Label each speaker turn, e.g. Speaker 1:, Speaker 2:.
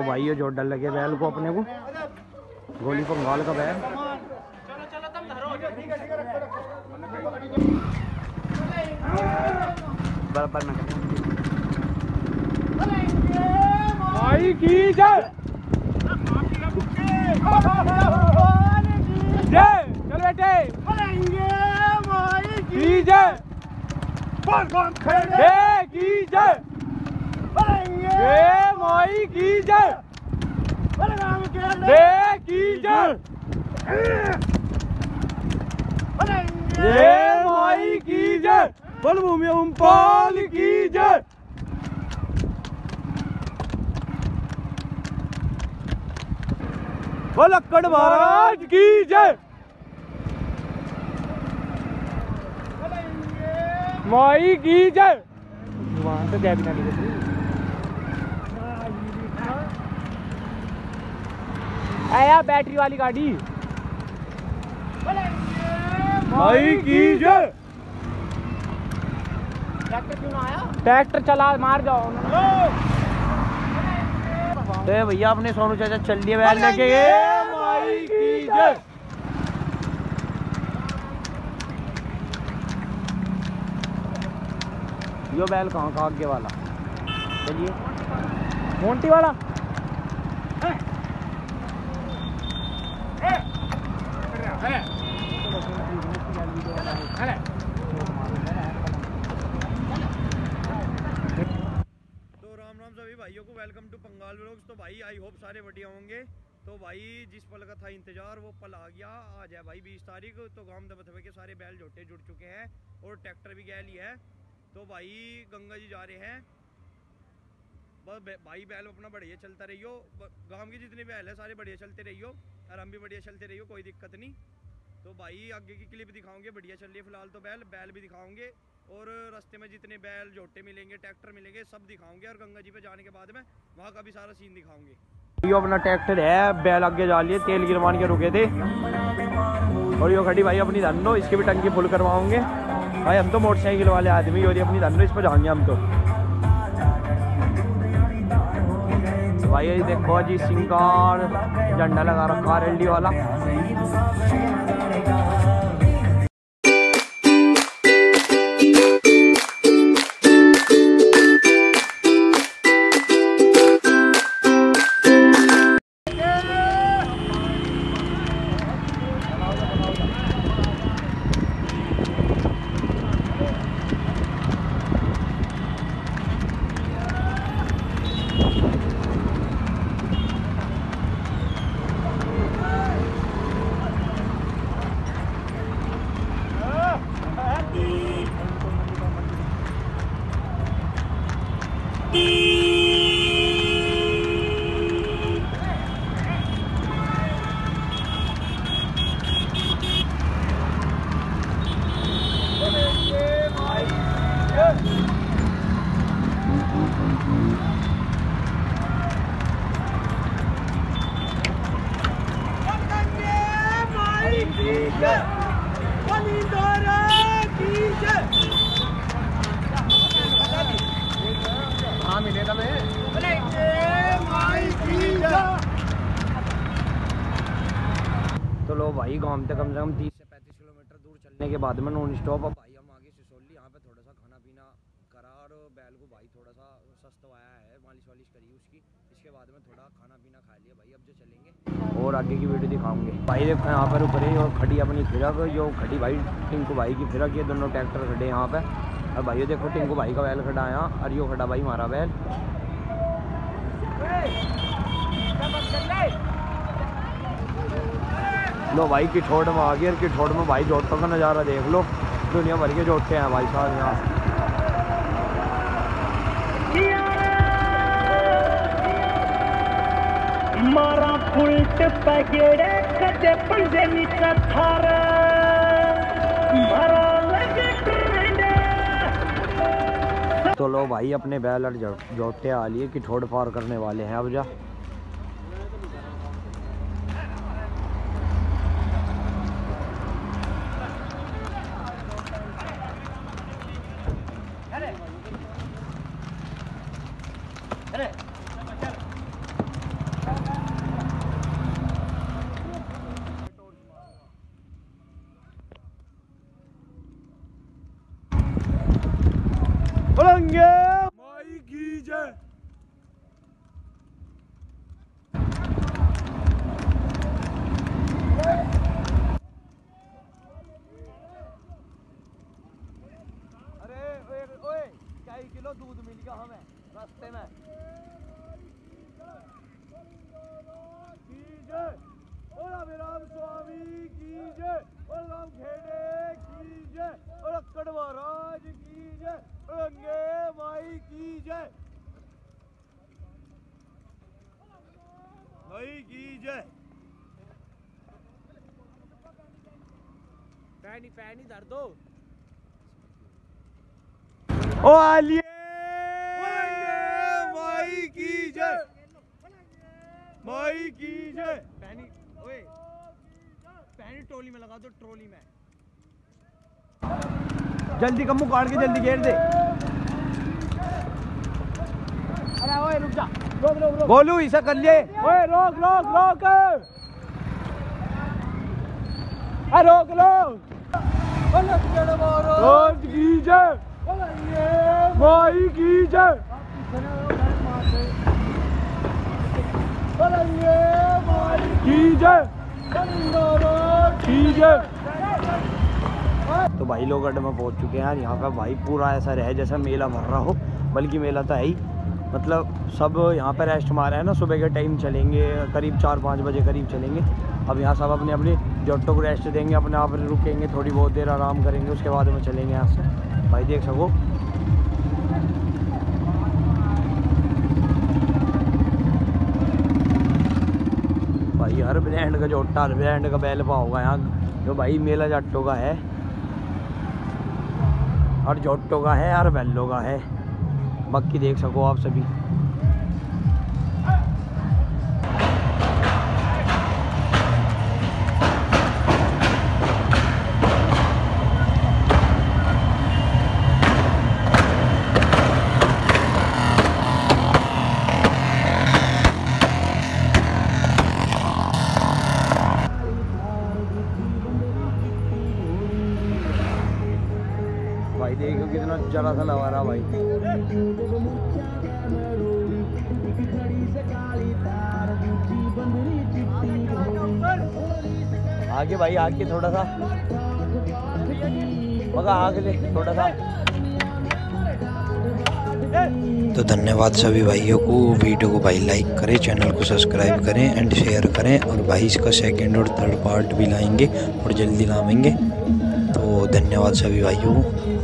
Speaker 1: तो भाई ये जो डर लगे बैल को अपने को। गोली पंगाल का बैल। बराबर में। भाई की जय। जय। चल बेटे। की जय। जय की जय। जय माई की जय। जय की जय। जय माई की जय। बलभूमि उम्पाल की जय। लक्कड़ महाराज की जय। माई की जय। वहाँ तो जय भी ना आया बैटरी वाली गाड़ी। माई की जय ट्रैक्टर चला मार जाओ। तो भैया अपने सोनू चाचा चल दिए बैल लेके यो बैल कहाँ का आगे वाला? चलिए। मोंटी वाला
Speaker 2: तो राम राम सभी भाइयों को वेलकम टू पंगाल व्लॉग्स तो भाई आई होप सारे बढ़िया होंगे। तो भाई, जिस पल का था इंतज़ार, वो पल आ गया। आज है भाई बीस तारीख तो गाँव दबथवे के सारे बैल जोटे जुड़ चुके हैं और ट्रैक्टर भी गैल ही है। तो भाई, गंगा जी जा रहे हैं। बस भाई, बैल अपना बढ़िया चलता रहियो। गाँव के जितने बैल है, सारे बढ़िया चलते रहियो। और हम भी बढ़िया चलते रहियो, कोई दिक्कत नहीं। तो भाई, आगे की क्लिप दिखाओगे बढ़िया चल रही है फ़िलहाल तो बैल। बैल भी दिखाओगे और रास्ते में जितने बैल जोटे मिलेंगे, ट्रैक्टर मिलेंगे, सब दिखाओगे और गंगा जी पे जाने के बाद में वहाँ का भी सारा सीन दिखाओगे
Speaker 1: यो अपना ट्रैक्टर है, बैल आगे जा लिए, तेल गिरवान के रुके थे। और यो खड़ी भाई अपनी धनो इसकी भी टंकी फुल करवाओगे भाई हम तो मोटरसाइकिल वाले आदमी और ये अपनी धनो इस पर जाएँगे हम तो। भाई ये देखो जी सिंगार, झंडा लगा रखा है एलडी वाला। तो लो भाई गाँव से कम से कम तीस से पैंतीस किलोमीटर दूर चलने के बाद में नॉन स्टॉप अब भाई हम आगे सिसोली यहाँ पे थोड़ा सा खाना पीना करा और बैल को भाई थोड़ा सा सस्ता आया है मालिश वालिश करी उसकी इसके बाद में थोड़ा खाना पीना खा लिया भाई, अब जो चलेंगे। और आगे की वीडियो दिखाऊँगे। भाई देखो, यहाँ पर ऊपर ही और खड़ी अपनी फिरक, जो खड़ी भाई, टिंकू भाई की फिरक, ये दोनों ट्रैक्टर खड़े यहाँ पे। और भाई देखो, टिंकू भाई का बैल खड़ा यहाँ, और यो खड़ा भाई हमारा बैल। लो भाई, किठोड़ में आ गया और किठोड़ में भाई जोटों का नज़ारा देख लो। दुनिया भर के जोटे हैं भाई साहब यहाँ।
Speaker 3: मारा फुलट पगेडे कदे थार। मारा लगे ट्रेंडे
Speaker 1: तो लो भाई, अपने बैल जोते आ लिए कि ठोड़ पार करने वाले हैं अब जा।
Speaker 2: पलंगे माई की जय।
Speaker 1: अरे ओए ओए ढाई किलो दूध मिल गया हमें रास्ते में?
Speaker 2: की जय। और अभिराम स्वामी की जय। और राम खेड़े की जय और अक्कड़ महाराज की जय और अंगे माई की जय माई की जय
Speaker 1: पैनी पैनी धर दो।
Speaker 2: ओ आलिए। माई की जय। माई की जय।
Speaker 1: पैनी ओए। पैनी ट्रोली में लगा दो ट्रोली में।
Speaker 2: जल्दी कम्मू काट के जल्दी घेर दे।
Speaker 1: अरे ओए रुक जा।
Speaker 2: बोलू ऐसा कर लिए।
Speaker 1: ओए रोक रोक रोक। अरे रोक रोक।
Speaker 2: की जय। की जय। की जय। की जय।
Speaker 1: तो भाई लोग अड्डे में पहुँच चुके हैं यार यहाँ पे भाई पूरा ऐसा रहे जैसा मेला भर रहा हो। बल्कि मेला तो है ही। मतलब सब यहाँ पर रेस्ट मारे हैं ना, सुबह के टाइम चलेंगे, करीब चार पाँच बजे करीब चलेंगे। अब यहाँ सब अपने अपने जोटो को रेस्ट देंगे, अपने आप रुकेंगे, थोड़ी बहुत देर आराम करेंगे, उसके बाद में चलेंगे यहाँ से। भाई देख सको। भाई हर ब्रांड का जोटा हर ब्रांड का बैल पा होगा यहाँ। जो भाई मेला जाटो का है, हर जोटो का है, हर बैलों का है। बाकी देख सको आप सभी। जरा सा रहा भाई। आगे भाई, आगे थोड़ा सा। मगा आगे थोड़ा सा।
Speaker 4: तो धन्यवाद सभी भाइयों को। वीडियो को भाई लाइक करें चैनल को सब्सक्राइब करें एंड शेयर करें और भाई इसका सेकंड और थर्ड पार्ट भी लाएँगे और जल्दी लाएँगे। तो धन्यवाद सभी भाइयों को।